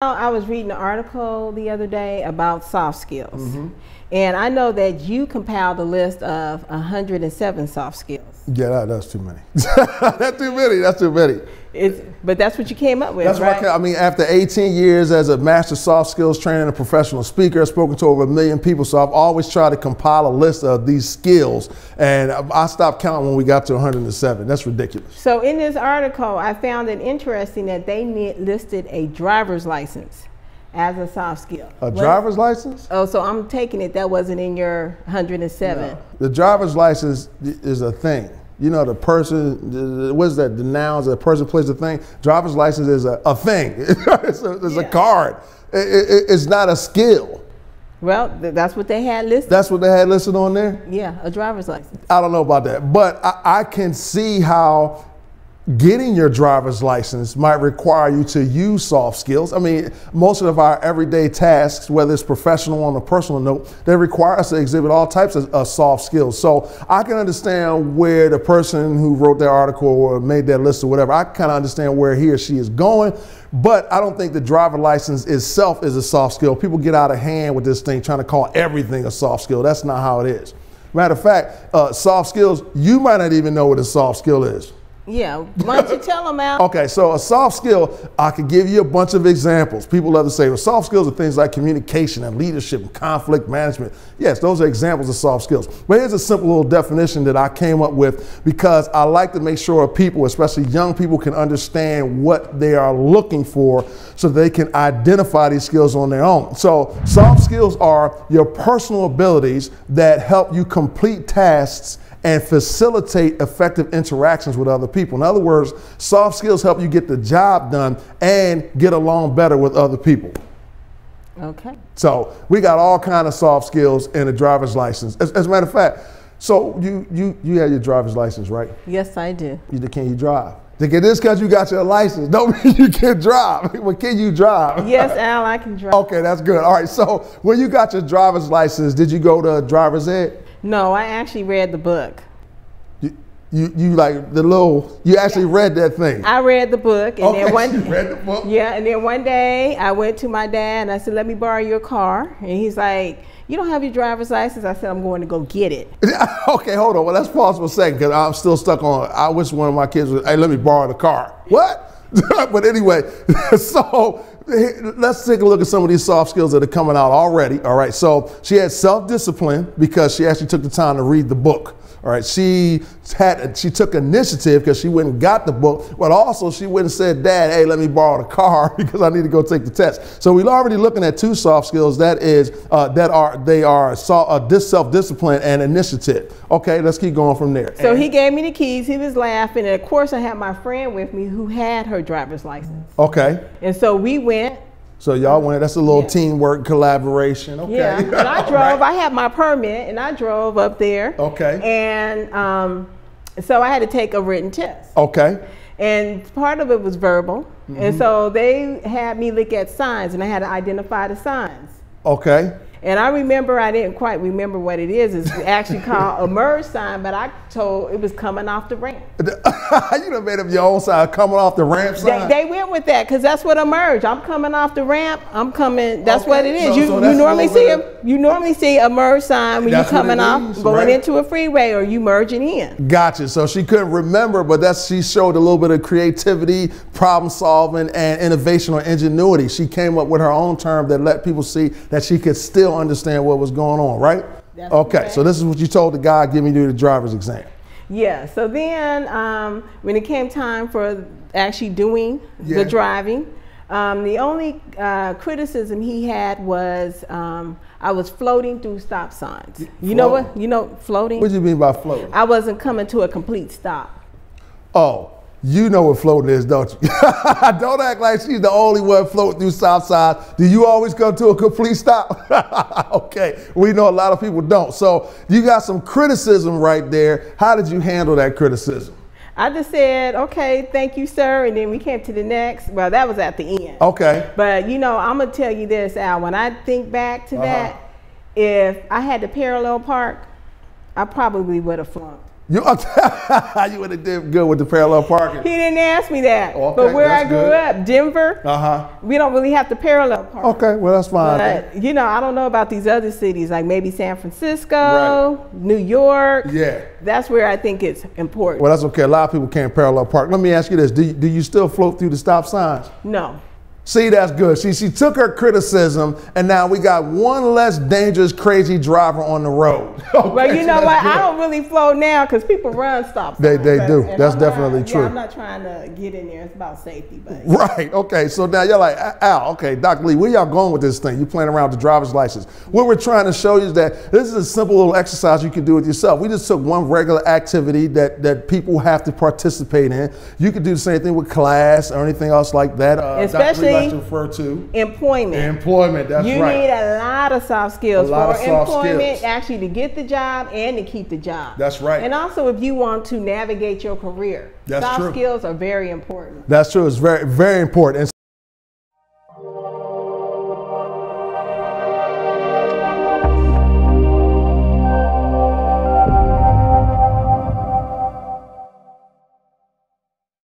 I was reading an article the other day about soft skills. Mm -hmm. And I know that you compiled a list of 107 soft skills. Yeah, that, that's too many. that's too many. That's too many. It's, but that's what you came up with, that's right? What I, I mean, after 18 years as a master soft skills trainer and a professional speaker, I've spoken to over a million people. So I've always tried to compile a list of these skills. And I stopped counting when we got to 107. That's ridiculous. So in this article, I found it interesting that they listed a driver's license as a soft skill. A driver's license? Oh, so I'm taking it that wasn't in your 107. No. The driver's license is a thing. You know, the person, what is that? The nouns, the person, place, the thing. Driver's license is a, a thing. it's a, it's yeah. a card. It, it, it's not a skill. Well, that's what they had listed. That's what they had listed on there? Yeah, a driver's license. I don't know about that. But I, I can see how getting your driver's license might require you to use soft skills. I mean, most of our everyday tasks, whether it's professional or on a personal note, they require us to exhibit all types of, of soft skills. So I can understand where the person who wrote that article or made that list or whatever, I kind of understand where he or she is going. But I don't think the driver license itself is a soft skill. People get out of hand with this thing trying to call everything a soft skill. That's not how it is. Matter of fact, uh, soft skills, you might not even know what a soft skill is. Yeah, why don't you tell them out? okay, so a soft skill, I could give you a bunch of examples. People love to say, well, soft skills are things like communication and leadership and conflict management. Yes, those are examples of soft skills. But here's a simple little definition that I came up with because I like to make sure people, especially young people, can understand what they are looking for so they can identify these skills on their own. So soft skills are your personal abilities that help you complete tasks and facilitate effective interactions with other people. In other words, soft skills help you get the job done and get along better with other people. Okay. So we got all kind of soft skills in a driver's license. As, as, a matter of fact, so you you you have your driver's license, right? Yes, I do. You, can you drive? Think it is because you got your license. Don't mean you can drive. But can you drive? Yes, Al, I can drive. Okay, that's good. All right. So when you got your driver's license, did you go to driver's ed? No, I actually read the book. You, you, you like the little, you actually yeah. read that thing? I read the book. And okay, then one, you read the book? Yeah, and then one day I went to my dad and I said, let me borrow your car. And he's like, you don't have your driver's license? I said, I'm going to go get it. okay, hold on. Well, let's pause for a second because I'm still stuck on, I wish one of my kids would, hey, let me borrow the car. What? but anyway, so let's take a look at some of these soft skills that are coming out already. All right, so she had self-discipline because she actually took the time to read the book. All right, she had she took initiative because she went and got the book, but also she went and said, "Dad, hey, let me borrow the car because I need to go take the test." So we're already looking at two soft skills that is uh, that are they are uh, self discipline and initiative. Okay, let's keep going from there. So and he gave me the keys. He was laughing, and of course I had my friend with me who had her driver's license. Okay. And so we went so y'all went. That's a little yeah. teamwork collaboration. Okay. Yeah. And I drove. right. I had my permit, and I drove up there. Okay. And um, so I had to take a written test. Okay. And part of it was verbal, mm-hmm. and so they had me look at signs, and I had to identify the signs. Okay. And I remember I didn't quite remember what it is. It's actually called a merge sign, but I told it was coming off the ramp. you done made up your own sign coming off the ramp sign. They, they went with that because that's what a merge. I'm coming off the ramp. I'm coming. That's okay. what it is. So, you, so you normally see a, you normally see a merge sign when you're coming off means, going right? into a freeway or you merging in. Gotcha. So she couldn't remember, but that's she showed a little bit of creativity, problem solving, and innovation or ingenuity. She came up with her own term that let people see that she could still still understand what was going on, right? That's okay, so this is what you told the guy, give me do the driver's exam. Yeah, so then um, when it came time for actually doing yeah. the driving, um, the only uh, criticism he had was um, I was floating through stop signs. You know what? You know floating? What do you mean by floating? I wasn't coming to a complete stop. Oh, you know what floating is, don't you? don't act like she's the only one floating through Southside. Do you always come to a complete stop? okay, we know a lot of people don't. So you got some criticism right there. How did you handle that criticism? I just said, okay, thank you, sir. And then we came to the next. Well, that was at the end. Okay. But, you know, I'm going to tell you this, Al. When I think back to uh -huh. that, if I had to parallel park, I probably would have flunked. You, you would have did good with the parallel parking. He didn't ask me that. Okay, but where I grew good. up, Denver, uh-huh. we don't really have to parallel park. Okay, well that's fine. But you know, I don't know about these other cities, like maybe San Francisco, right. New York. Yeah. That's where I think it's important. Well, that's okay. A lot of people can't parallel park. Let me ask you this: Do you, do you still float through the stop signs? No. See, that's good. She, she took her criticism, and now we got one less dangerous, crazy driver on the road. okay, well, you know what? I don't really flow now because people run stop They, they do. That's I'm definitely not, true. Yeah, I'm not trying to get in there. It's about safety. But Right. Okay. So now you're like, Al, okay, Doc Lee, where y'all going with this thing? You're playing around with the driver's license. What we're trying to show you is that this is a simple little exercise you can do with yourself. We just took one regular activity that, that people have to participate in. You could do the same thing with class or anything else like that. Uh, Especially. Likes to refer to Employment. Employment, that's you right. You need a lot of soft skills for employment, skills. actually to get the job and to keep the job. That's right. And also if you want to navigate your career. That's soft true. skills are very important. That's true. It's very, very important. And